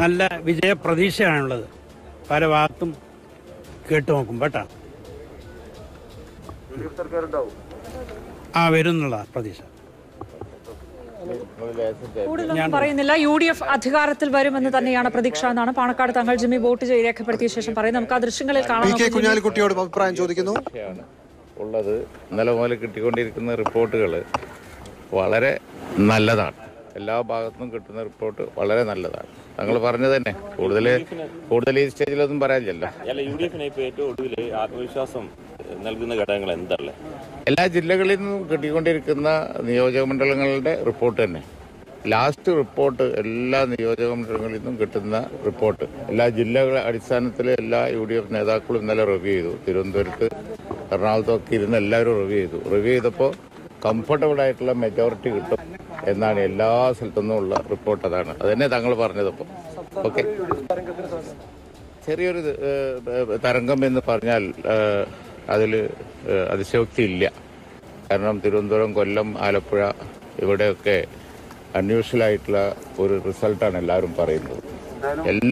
നല്ല വിജയപ്രതീക്ഷയാണുള്ളത്. പല ഭാഗത്തും കേട്ടു നോക്കും കേട്ടാ. ആ വരുന്നുള്ള പ്രതീക്ഷ. കൂടുതലൊന്നും പറയുന്നില്ല. യു ഡി എഫ് അധികാരത്തിൽ വരുമെന്ന് തന്നെയാണ് പ്രതീക്ഷ എന്നാണ് പാണക്കാട് തങ്ങൾ ജിമ്മി വോട്ട് ചെയ്ത് രേഖപ്പെടുത്തിയ ശേഷം പറയുന്നത്. നമുക്ക് ആ ദൃശ്യങ്ങളിൽ കാണാം കെ കുഞ്ഞാലിക്കുട്ടിയോട് അഭിപ്രായം ചോദിക്കുന്നു. ഉള്ളത് ഇന്നലെ മുതൽ കിട്ടിക്കൊണ്ടിരിക്കുന്ന റിപ്പോർട്ടുകൾ വളരെ നല്ലതാണ്. എല്ലാ ഭാഗത്തും കിട്ടുന്ന റിപ്പോർട്ട് വളരെ നല്ലതാണ്. ഞങ്ങൾ പറഞ്ഞു തന്നെ. കൂടുതൽ കൂടുതൽ ഈ സ്റ്റേജിലൊന്നും പറയാനില്ലല്ലോ. അല്ല യു ഡി എഫിനെ ഇപ്പൊ ഏറ്റവും ഒടുവിൽ ആത്മവിശ്വാസം നൽകുന്ന ഘടകങ്ങൾ എന്തല്ലേ എല്ലാ ജില്ലകളിൽ നിന്നും കിട്ടിക്കൊണ്ടിരിക്കുന്ന നിയോജക മണ്ഡലങ്ങളുടെ റിപ്പോർട്ട് തന്നെ. ലാസ്റ്റ് റിപ്പോർട്ട് എല്ലാ നിയോജക മണ്ഡലങ്ങളിൽ നിന്നും കിട്ടുന്ന റിപ്പോർട്ട് എല്ലാ ജില്ലകളെ അടിസ്ഥാനത്തിൽ എല്ലാ യു ഡി എഫ് നേതാക്കളും ഇന്നലെ റിവ്യൂ ചെയ്തു. തിരുവനന്തപുരത്ത് എറണാകുളത്തൊക്കെ ഇരുന്ന് എല്ലാവരും റിവ്യൂ ചെയ്തു. റിവ്യൂ ചെയ്തപ്പോൾ കംഫർട്ടബിൾ ആയിട്ടുള്ള മെജോറിറ്റി കിട്ടും. എന്നാണ് എല്ലാ സ്ഥലത്തു നിന്നുമുള്ള റിപ്പോർട്ട് അതാണ്. അതന്നെ താങ്കൾ പറഞ്ഞതപ്പോൾ ഓക്കെ. ചെറിയൊരു തരംഗം എന്ന് പറഞ്ഞാൽ അതിൽ അതിശയോക്തി ഇല്ല കാരണം തിരുവനന്തപുരം കൊല്ലം ആലപ്പുഴ ഇവിടെയൊക്കെ അൺയൂഷ്വൽ ആയിട്ടുള്ള ഒരു റിസൾട്ടാണ് എല്ലാവരും പറയുന്നത്. എല്ലാ